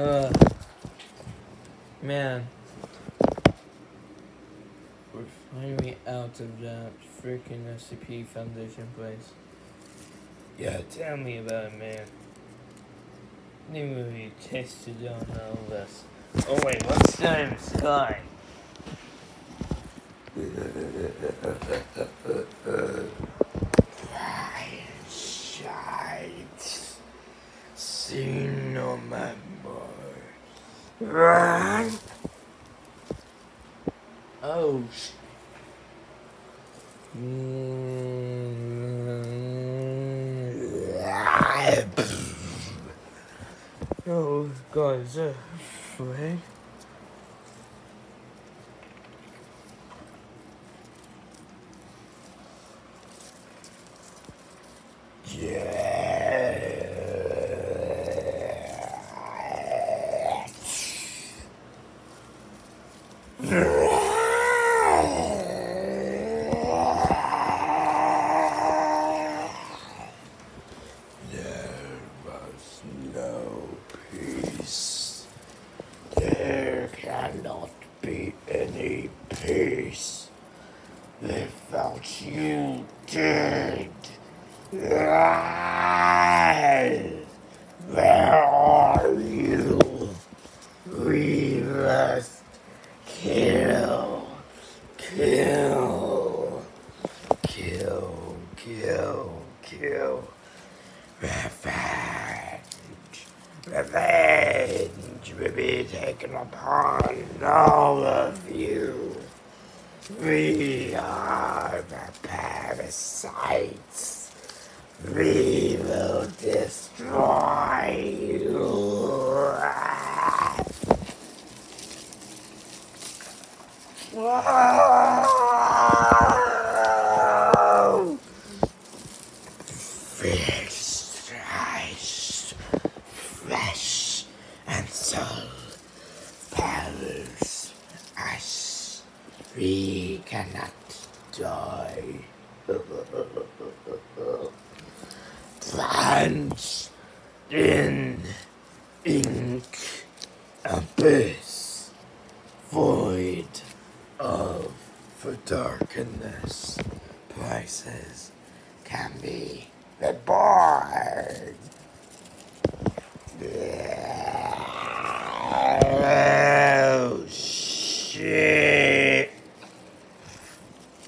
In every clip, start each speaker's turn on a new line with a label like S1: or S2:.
S1: Uh, man. We're finally out of that freaking SCP Foundation place. Yeah, tell me about it, man. They really tested on all of us. Oh wait, what's in the sky?
S2: Shite. See no member. Run.
S1: Oh, sh- oh, God, is that Fred?
S2: There was no peace. There cannot be any peace without you dead. Where are you? We must kill, kill, kill, kill, kill. Revenge, revenge will be taken upon all of you. We are the parasites. We will destroy you. Fresh and soul us. We cannot die. Plunge in ink abyss, void of for darkness. Places can be reborn. Oh shit!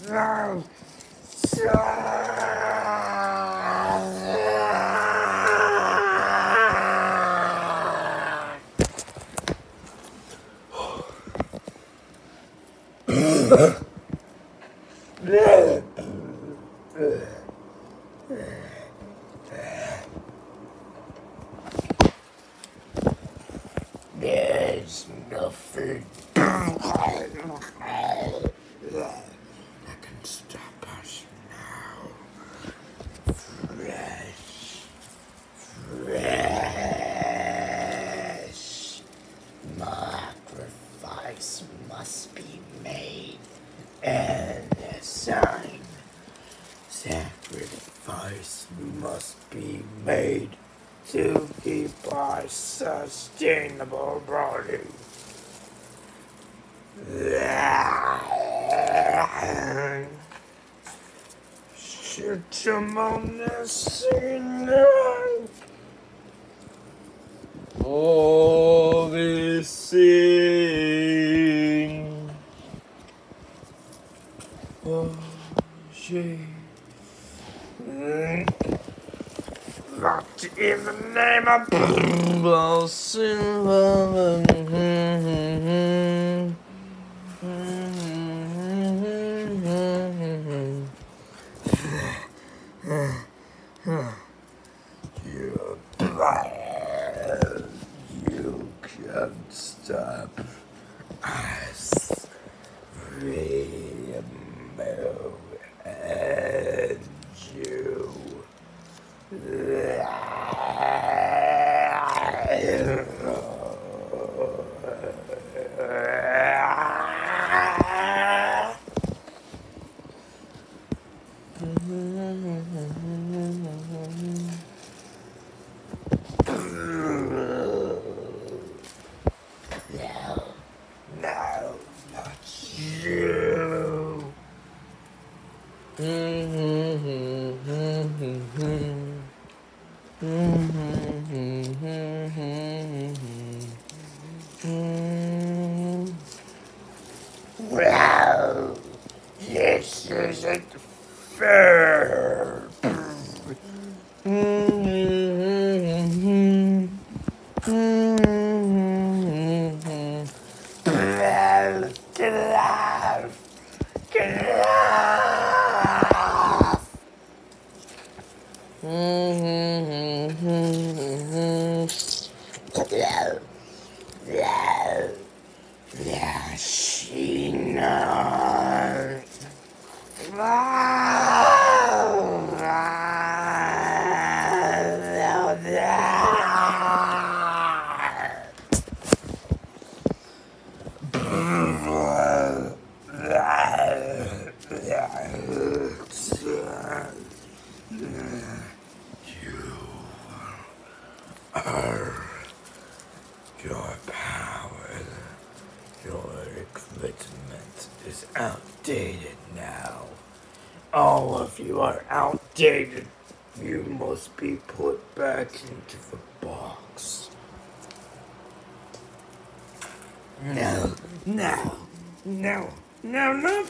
S2: No! There's nothing that can stop us now. Fresh, fresh. Sacrifice must be made, and a sign. Sacrifice must be made to keep our sustainable body. Shoot him on the scene.
S1: All this. Oh, shit.
S2: In the name of Mm, outdated. You must be put back into the box. No, no, no, no, no.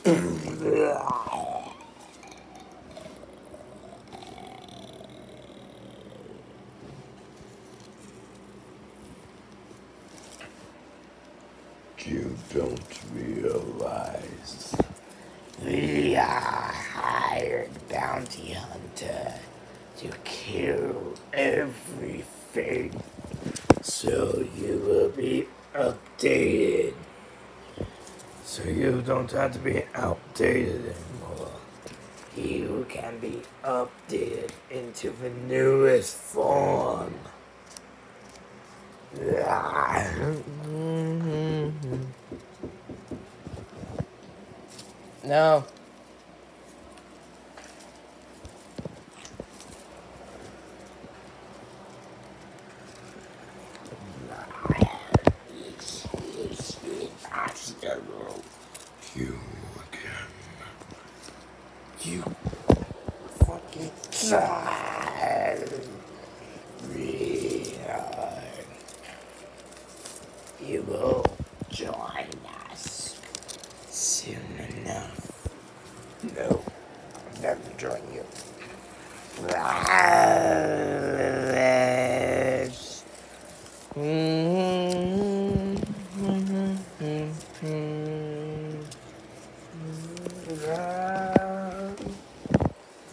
S2: You don't realize we are hired bounty to kill everything so you will be updated. So you don't have to be outdated anymore. You can be updated into the newest form.
S1: No.
S2: You again. You fucking child. Real. You will join us soon enough. No, I'll never join you.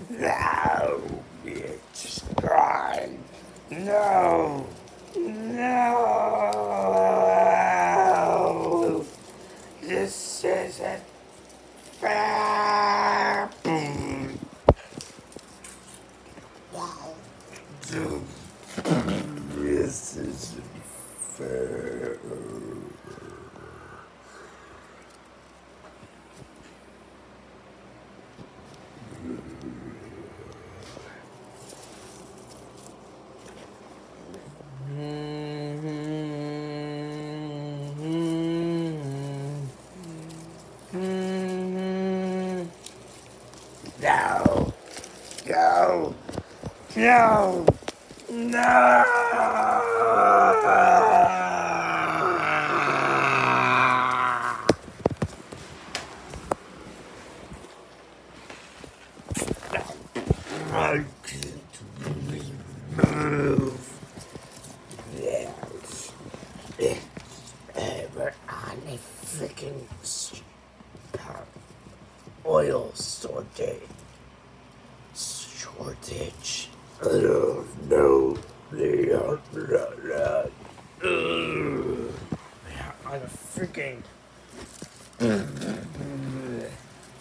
S2: No, bitch. God. No. No. This isn't fair. This isn't fair. No. No. No. No. I can't move. Yes. We're freaking oil shortage. Shortage. I don't know. They are not that. Ugh. We're on a freaking.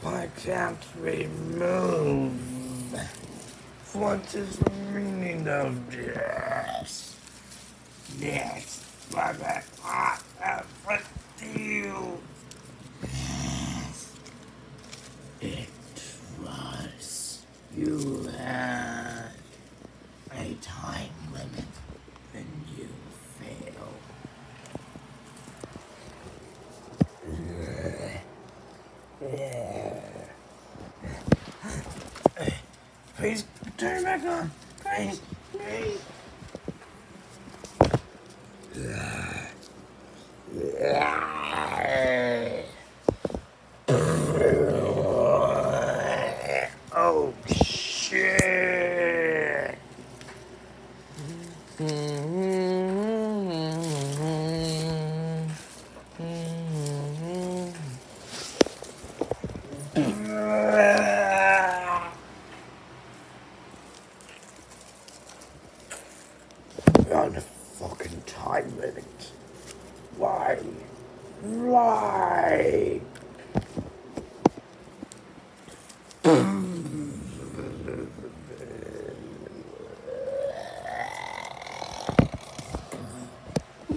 S2: Why can't we move? What is the meaning of this? Yes, but I was you. It was. You time limit when you fail. Please turn it back on. Please, please.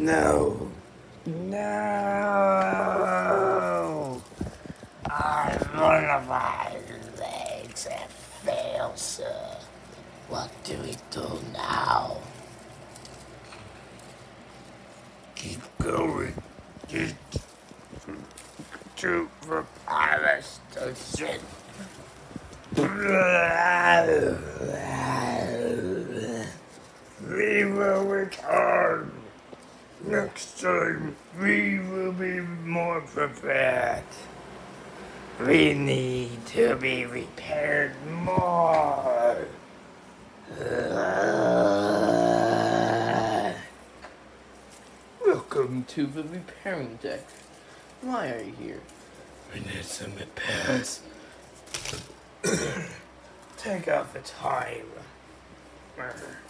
S2: No. No. I'm one of my legs have failed, sir. What do we do now? Keep going. Just to the palace sit. We will return. Next time, we will be more prepared. We need to be repaired more.
S1: Welcome to the repairing deck. Why are you here?
S2: We need some repairs. Take out the time.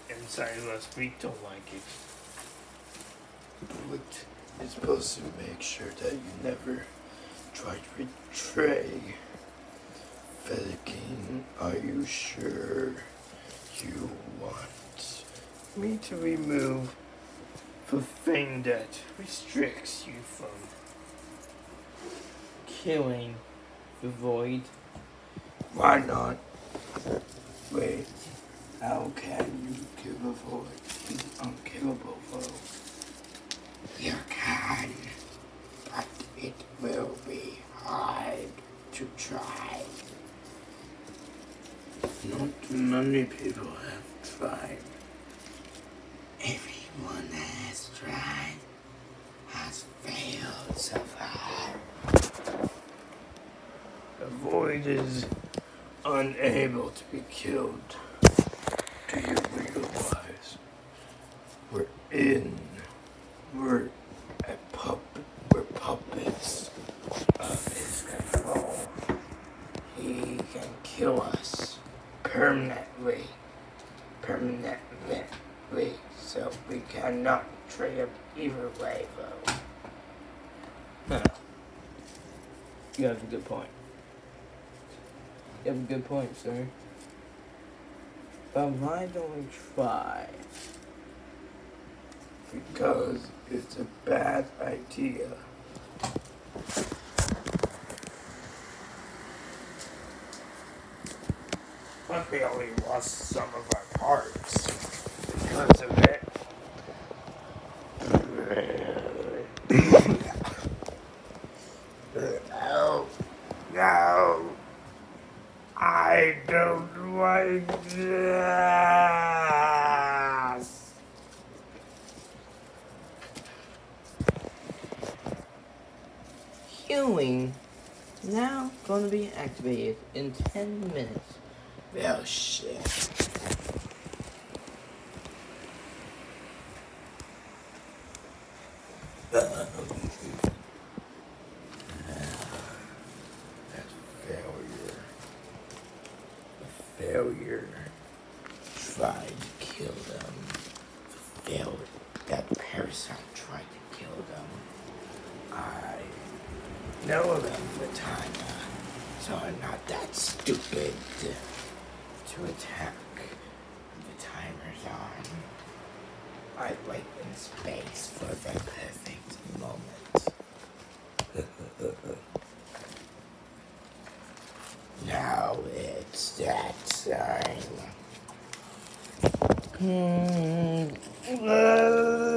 S1: Inside of us, we don't like it.
S2: What is supposed to make sure that you never try to betray. Felikin, are you sure you want
S1: Me to remove the thing that restricts you from killing the void.
S2: Why not? Wait, how can you kill a void? He's unkillable foe. You can, but it will be hard to try. Not many people have tried. Everyone has tried has failed so far. The void is unable to be killed. Do you realize we're in, we're a puppet, we're puppets of his control. He can kill us permanently, permanently, so cannot trade him either way, though.
S1: Huh. You have a good point. You have a good point, sir. But why don't we try?
S2: Because it's a bad idea. But we only lost some of our parts because of it. no, no, I don't like this.
S1: Healing now going to be activated in 10 minutes.
S2: Well, shit. That's failure. The failure tried to kill them. The failure. That parasite tried to kill them. I know them the time, so I'm not that stupid to attack when the timer's on. I wait in space for the perfect moment. now it's that time.